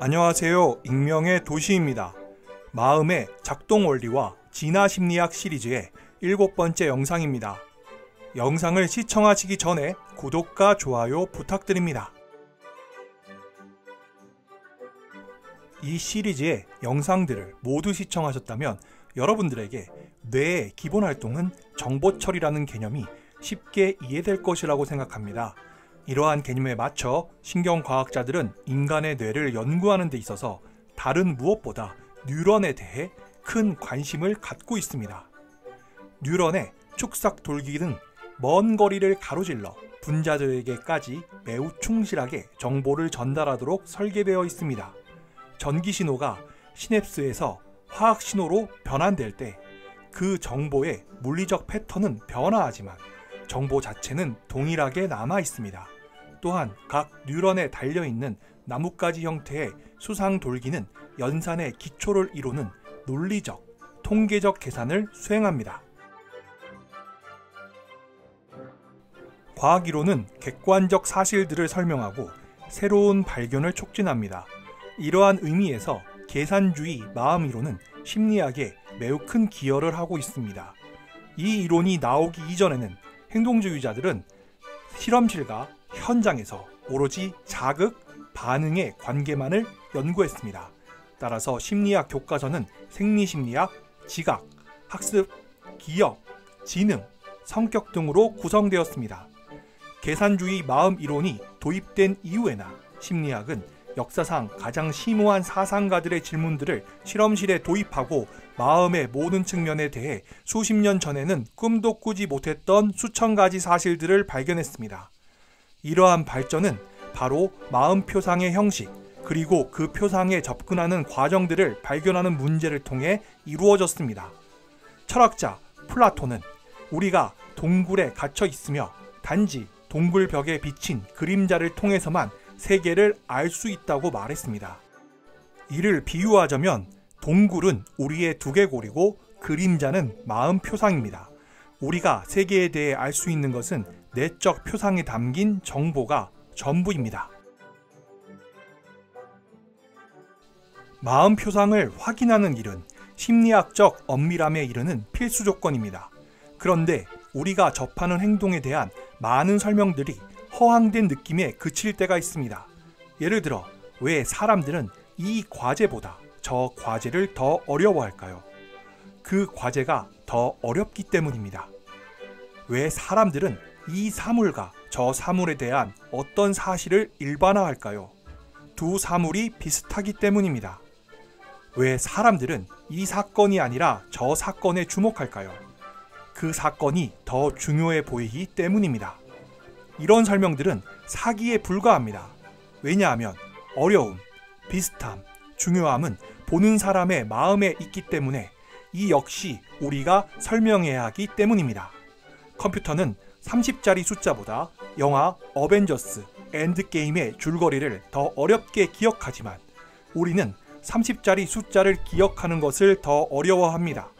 안녕하세요. 익명의 도시입니다. 마음의 작동 원리와 진화 심리학 시리즈의 일곱 번째 영상입니다. 영상을 시청하시기 전에 구독과 좋아요 부탁드립니다. 이 시리즈의 영상들을 모두 시청하셨다면 여러분들에게 뇌의 기본 활동은 정보 처리라는 개념이 쉽게 이해될 것이라고 생각합니다. 이러한 개념에 맞춰 신경과학자들은 인간의 뇌를 연구하는 데 있어서 다른 무엇보다 뉴런에 대해 큰 관심을 갖고 있습니다. 뉴런의 축삭 돌기는 먼 거리를 가로질러 분자들에게까지 매우 충실하게 정보를 전달하도록 설계되어 있습니다. 전기 신호가 시냅스에서 화학 신호로 변환될 때 그 정보의 물리적 패턴은 변화하지만 정보 자체는 동일하게 남아 있습니다. 또한 각 뉴런에 달려있는 나뭇가지 형태의 수상 돌기는 연산의 기초를 이루는 논리적, 통계적 계산을 수행합니다. 과학이론은 객관적 사실들을 설명하고 새로운 발견을 촉진합니다. 이러한 의미에서 계산주의 마음이론은 심리학에 매우 큰 기여를 하고 있습니다. 이 이론이 나오기 이전에는 행동주의자들은 실험실과 현장에서 오로지 자극, 반응의 관계만을 연구했습니다. 따라서 심리학 교과서는 생리심리학, 지각, 학습, 기억, 지능, 성격 등으로 구성되었습니다. 계산주의 마음 이론이 도입된 이후에나 심리학은 역사상 가장 심오한 사상가들의 질문들을 실험실에 도입하고 마음의 모든 측면에 대해 수십 년 전에는 꿈도 꾸지 못했던 수천 가지 사실들을 발견했습니다. 이러한 발전은 바로 마음 표상의 형식 그리고 그 표상에 접근하는 과정들을 발견하는 문제를 통해 이루어졌습니다. 철학자 플라톤은 우리가 동굴에 갇혀 있으며 단지 동굴 벽에 비친 그림자를 통해서만 세계를 알 수 있다고 말했습니다. 이를 비유하자면 동굴은 우리의 두개골이고 그림자는 마음 표상입니다. 우리가 세계에 대해 알 수 있는 것은 내적 표상에 담긴 정보가 전부입니다. 마음 표상을 확인하는 일은 심리학적 엄밀함에 이르는 필수 조건입니다. 그런데 우리가 접하는 행동에 대한 많은 설명들이 허황된 느낌에 그칠 때가 있습니다. 예를 들어, 왜 사람들은 이 과제보다 저 과제를 더 어려워할까요? 그 과제가 더 어렵기 때문입니다. 왜 사람들은 이 사물과 저 사물에 대한 어떤 사실을 일반화할까요? 두 사물이 비슷하기 때문입니다. 왜 사람들은 이 사건이 아니라 저 사건에 주목할까요? 그 사건이 더 중요해 보이기 때문입니다. 이런 설명들은 사기에 불과합니다. 왜냐하면 어려움, 비슷함, 중요함은 보는 사람의 마음에 있기 때문에 이 역시 우리가 설명해야 하기 때문입니다. 컴퓨터는 30자리 숫자보다 영화 어벤져스 엔드게임의 줄거리를 더 어렵게 기억하지만 우리는 30자리 숫자를 기억하는 것을 더 어려워합니다.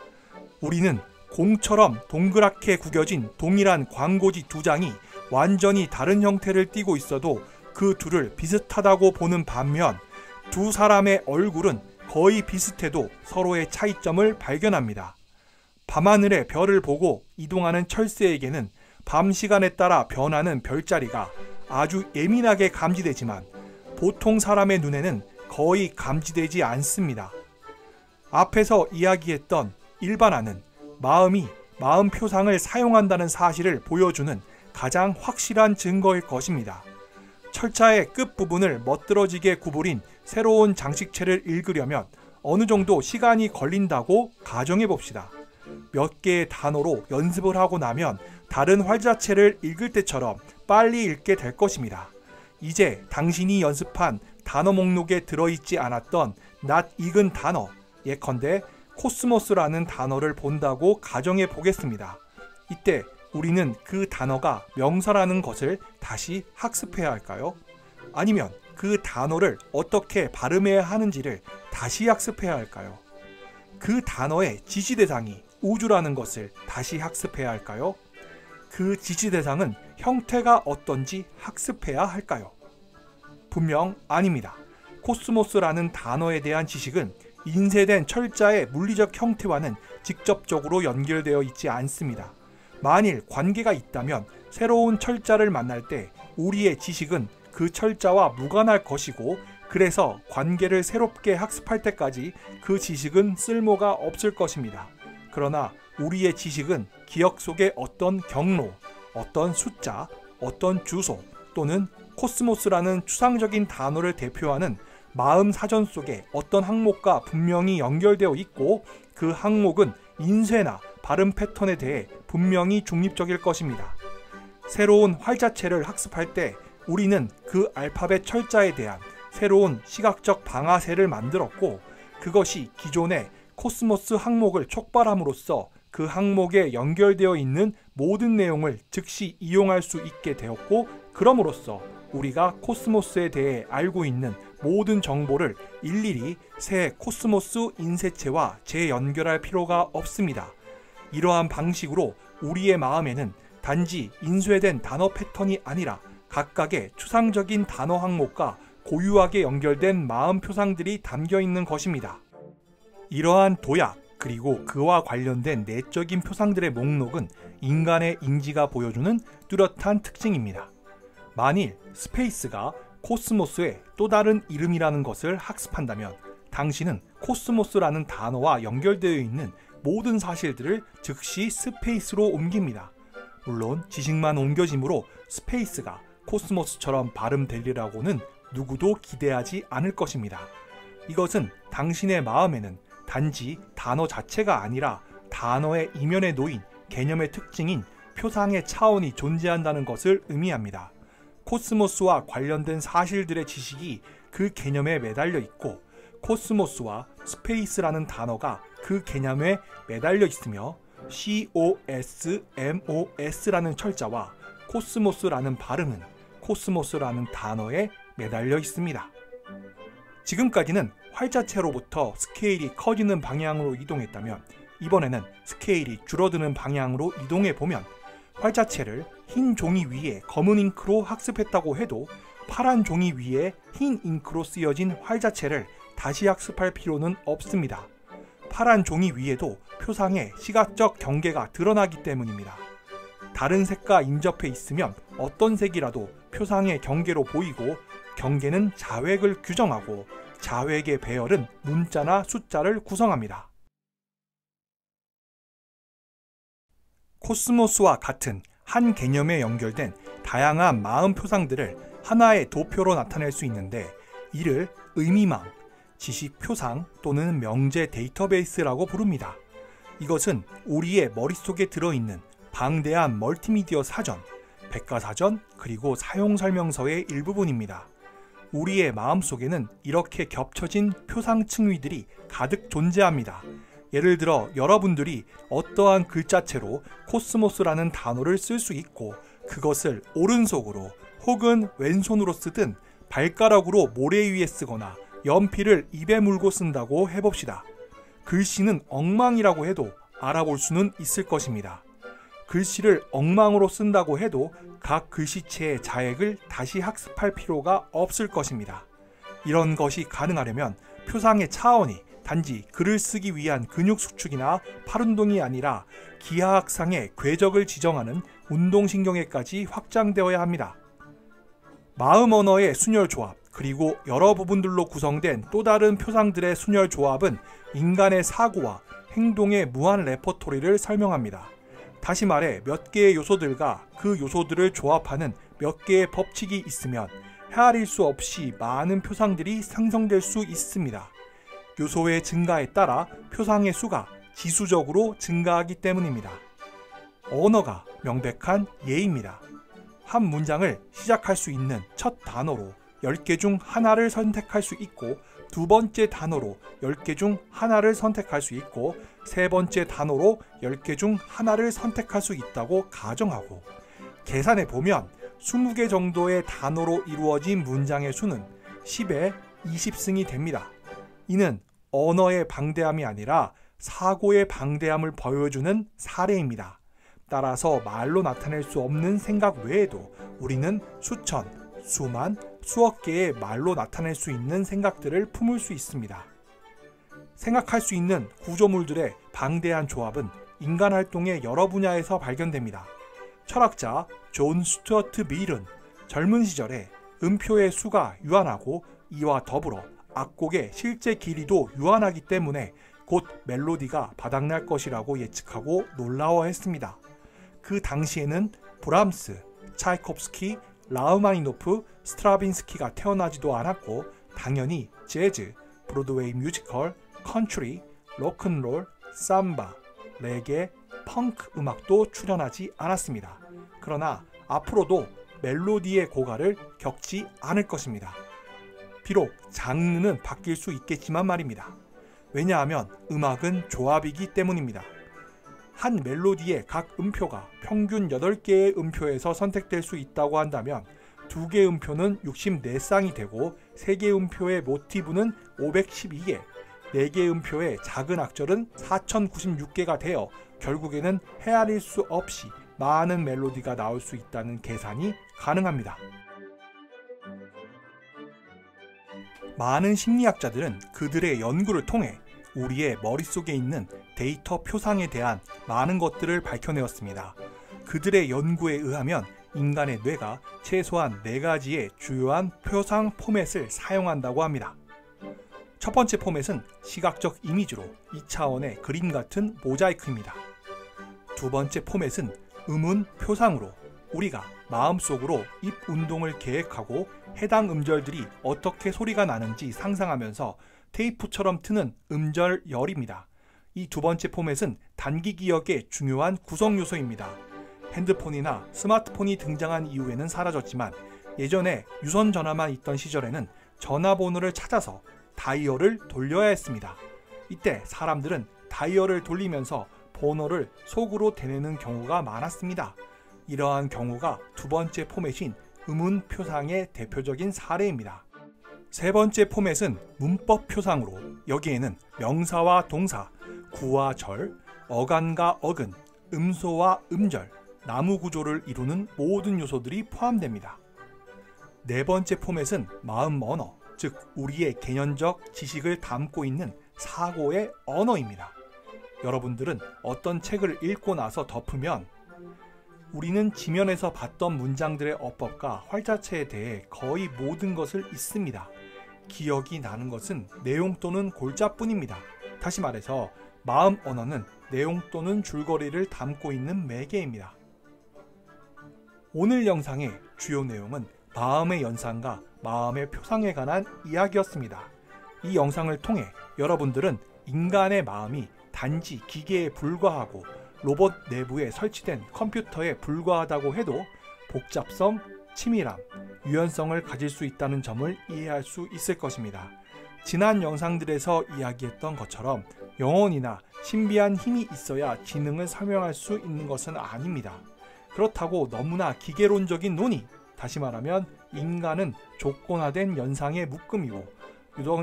우리는 공처럼 동그랗게 구겨진 동일한 광고지 두 장이 완전히 다른 형태를 띠고 있어도 그 둘을 비슷하다고 보는 반면 두 사람의 얼굴은 거의 비슷해도 서로의 차이점을 발견합니다. 밤하늘의 별을 보고 이동하는 철새에게는 밤 시간에 따라 변하는 별자리가 아주 예민하게 감지되지만 보통 사람의 눈에는 거의 감지되지 않습니다. 앞에서 이야기했던 일반화는 마음이 마음 표상을 사용한다는 사실을 보여주는 가장 확실한 증거일 것입니다. 철자의 끝부분을 멋들어지게 구부린 새로운 장식체를 읽으려면 어느 정도 시간이 걸린다고 가정해 봅시다. 몇 개의 단어로 연습을 하고 나면 다른 활자체를 읽을 때처럼 빨리 읽게 될 것입니다. 이제 당신이 연습한 단어 목록에 들어있지 않았던 낯 익은 단어, 예컨대 코스모스라는 단어를 본다고 가정해 보겠습니다. 이때 우리는 그 단어가 명사라는 것을 다시 학습해야 할까요? 아니면 그 단어를 어떻게 발음해야 하는지를 다시 학습해야 할까요? 그 단어의 지시 대상이 우주라는 것을 다시 학습해야 할까요? 그 지시 대상은 형태가 어떤지 학습해야 할까요? 분명 아닙니다. 코스모스라는 단어에 대한 지식은 인쇄된 철자의 물리적 형태와는 직접적으로 연결되어 있지 않습니다. 만일 관계가 있다면 새로운 철자를 만날 때 우리의 지식은 그 철자와 무관할 것이고 그래서 관계를 새롭게 학습할 때까지 그 지식은 쓸모가 없을 것입니다. 그러나 우리의 지식은 기억 속의 어떤 경로, 어떤 숫자, 어떤 주소 또는 코스모스라는 추상적인 단어를 대표하는 마음 사전 속에 어떤 항목과 분명히 연결되어 있고 그 항목은 인쇄나 발음 패턴에 대해 분명히 중립적일 것입니다. 새로운 활자체를 학습할 때 우리는 그 알파벳 철자에 대한 새로운 시각적 방아쇠를 만들었고 그것이 기존의 코스모스 항목을 촉발함으로써 그 항목에 연결되어 있는 모든 내용을 즉시 이용할 수 있게 되었고 그럼으로써 우리가 코스모스에 대해 알고 있는 모든 정보를 일일이 새 코스모스 인쇄체와 재연결할 필요가 없습니다. 이러한 방식으로 우리의 마음에는 단지 인쇄된 단어 패턴이 아니라 각각의 추상적인 단어 항목과 고유하게 연결된 마음 표상들이 담겨 있는 것입니다. 이러한 도약 그리고 그와 관련된 내적인 표상들의 목록은 인간의 인지가 보여주는 뚜렷한 특징입니다. 만일 스페이스가 코스모스의 또 다른 이름이라는 것을 학습한다면 당신은 코스모스라는 단어와 연결되어 있는 모든 사실들을 즉시 스페이스로 옮깁니다. 물론 지식만 옮겨짐으로 스페이스가 코스모스처럼 발음되리라고는 누구도 기대하지 않을 것입니다. 이것은 당신의 마음에는 단지 단어 자체가 아니라 단어의 이면에 놓인 개념의 특징인 표상의 차원이 존재한다는 것을 의미합니다. 코스모스와 관련된 사실들의 지식이 그 개념에 매달려 있고 코스모스와 스페이스라는 단어가 그 개념에 매달려 있으며 COSMOS라는 철자와 코스모스라는 발음은 코스모스라는 단어에 매달려 있습니다. 지금까지는 활자체로부터 스케일이 커지는 방향으로 이동했다면 이번에는 스케일이 줄어드는 방향으로 이동해 보면 활자체를 흰 종이 위에 검은 잉크로 학습했다고 해도 파란 종이 위에 흰 잉크로 쓰여진 활자체를 다시 학습할 필요는 없습니다. 파란 종이 위에도 표상의 시각적 경계가 드러나기 때문입니다. 다른 색과 인접해 있으면 어떤 색이라도 표상의 경계로 보이고 경계는 자획을 규정하고 자획의 배열은 문자나 숫자를 구성합니다. 코스모스와 같은 한 개념에 연결된 다양한 마음 표상들을 하나의 도표로 나타낼 수 있는데 이를 의미망, 지식 표상 또는 명제 데이터베이스라고 부릅니다. 이것은 우리의 머릿속에 들어있는 방대한 멀티미디어 사전, 백과사전, 그리고 사용설명서의 일부분입니다. 우리의 마음속에는 이렇게 겹쳐진 표상 층위들이 가득 존재합니다. 예를 들어 여러분들이 어떠한 글자체로 코스모스라는 단어를 쓸 수 있고 그것을 오른손으로 혹은 왼손으로 쓰든 발가락으로 모래 위에 쓰거나 연필을 입에 물고 쓴다고 해봅시다. 글씨는 엉망이라고 해도 알아볼 수는 있을 것입니다. 글씨를 엉망으로 쓴다고 해도 각 글씨체의 자액을 다시 학습할 필요가 없을 것입니다. 이런 것이 가능하려면 표상의 차원이 단지 글을 쓰기 위한 근육 수축이나 팔 운동이 아니라 기하학상의 궤적을 지정하는 운동신경에까지 확장되어야 합니다. 마음 언어의 순열 조합, 그리고 여러 부분들로 구성된 또 다른 표상들의 순열 조합은 인간의 사고와 행동의 무한 레퍼토리를 설명합니다. 다시 말해 몇 개의 요소들과 그 요소들을 조합하는 몇 개의 법칙이 있으면 헤아릴 수 없이 많은 표상들이 생성될 수 있습니다. 요소의 증가에 따라 표상의 수가 지수적으로 증가하기 때문입니다. 언어가 명백한 예입니다. 한 문장을 시작할 수 있는 첫 단어로 10개 중 하나를 선택할 수 있고 두 번째 단어로 10개 중 하나를 선택할 수 있고 세 번째 단어로 10개 중 하나를 선택할 수 있다고 가정하고 계산해 보면 20개 정도의 단어로 이루어진 문장의 수는 10에 20승이 됩니다. 이는 언어의 방대함이 아니라 사고의 방대함을 보여주는 사례입니다. 따라서 말로 나타낼 수 없는 생각 외에도 우리는 수천, 수만, 수억 개의 말로 나타낼 수 있는 생각들을 품을 수 있습니다. 생각할 수 있는 구조물들의 방대한 조합은 인간 활동의 여러 분야에서 발견됩니다. 철학자 존 스튜어트 밀은 젊은 시절에 음표의 수가 유한하고 이와 더불어 악곡의 실제 길이도 유한하기 때문에 곧 멜로디가 바닥날 것이라고 예측하고 놀라워했습니다. 그 당시에는 브람스, 차이콥스키, 라흐마니노프, 스트라빈스키가 태어나지도 않았고 당연히 재즈, 브로드웨이 뮤지컬, 컨트리, 로큰롤, 삼바, 레게, 펑크 음악도 출현하지 않았습니다. 그러나 앞으로도 멜로디의 고가를 겪지 않을 것입니다. 비록 장르는 바뀔 수 있겠지만 말입니다. 왜냐하면 음악은 조합이기 때문입니다. 한 멜로디의 각 음표가 평균 8개의 음표에서 선택될 수 있다고 한다면 2개 음표는 64쌍이 되고 3개 음표의 모티브는 512개, 4개 음표의 작은 악절은 4096개가 되어 결국에는 헤아릴 수 없이 많은 멜로디가 나올 수 있다는 계산이 가능합니다. 많은 심리학자들은 그들의 연구를 통해 우리의 머릿속에 있는 데이터 표상에 대한 많은 것들을 밝혀내었습니다. 그들의 연구에 의하면 인간의 뇌가 최소한 4가지의 주요한 표상 포맷을 사용한다고 합니다. 첫 번째 포맷은 시각적 이미지로 2차원의 그림 같은 모자이크입니다. 두 번째 포맷은 음운 표상으로 우리가 마음속으로 입 운동을 계획하고 해당 음절들이 어떻게 소리가 나는지 상상하면서 테이프처럼 트는 음절열입니다. 이 두 번째 포맷은 단기 기억의 중요한 구성 요소입니다. 핸드폰이나 스마트폰이 등장한 이후에는 사라졌지만 예전에 유선 전화만 있던 시절에는 전화번호를 찾아서 다이얼을 돌려야 했습니다. 이때 사람들은 다이얼을 돌리면서 번호를 속으로 대내는 경우가 많았습니다. 이러한 경우가 두 번째 포맷인 음운 표상의 대표적인 사례입니다. 세 번째 포맷은 문법 표상으로 여기에는 명사와 동사, 구와 절, 어간과 어근, 음소와 음절, 나무 구조를 이루는 모든 요소들이 포함됩니다. 네 번째 포맷은 마음 언어, 즉 우리의 개념적 지식을 담고 있는 사고의 언어입니다. 여러분들은 어떤 책을 읽고 나서 덮으면 우리는 지면에서 봤던 문장들의 어법과 활자체에 대해 거의 모든 것을 잊습니다. 기억이 나는 것은 내용 또는 골자뿐입니다. 다시 말해서 마음 언어는 내용 또는 줄거리를 담고 있는 매개입니다. 오늘 영상의 주요 내용은 마음의 연상과 마음의 표상에 관한 이야기였습니다. 이 영상을 통해 여러분들은 인간의 마음이 단지 기계에 불과하고 로봇 내부에 설치된 컴퓨터에 불과하다고 해도 복잡성, 치밀함, 유연성을 가질 수 있다는 점을 이해할 수 있을 것입니다. 지난 영상들에서 이야기했던 것처럼 영혼이나 신비한 힘이 있어야 지능을 설명할 수 있는 것은 아닙니다. 그렇다고 너무나 기계론적인 논의, 다시 말하면 인간은 조건화된 연상의 묶음이고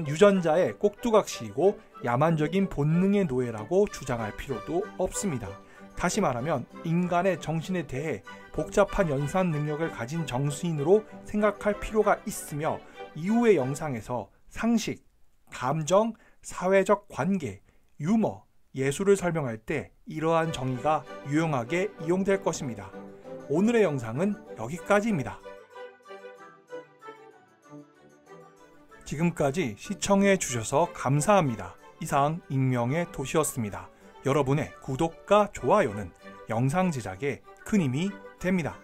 유전자의 꼭두각시이고 야만적인 본능의 노예라고 주장할 필요도 없습니다. 다시 말하면 인간의 정신에 대해 복잡한 연산 능력을 가진 정수인으로 생각할 필요가 있으며 이후의 영상에서 상식, 감정, 사회적 관계, 유머, 예술을 설명할 때 이러한 정의가 유용하게 이용될 것입니다. 오늘의 영상은 여기까지입니다. 지금까지 시청해 주셔서 감사합니다. 이상 익명의 도시였습니다. 여러분의 구독과 좋아요는 영상 제작에 큰 힘이 됩니다.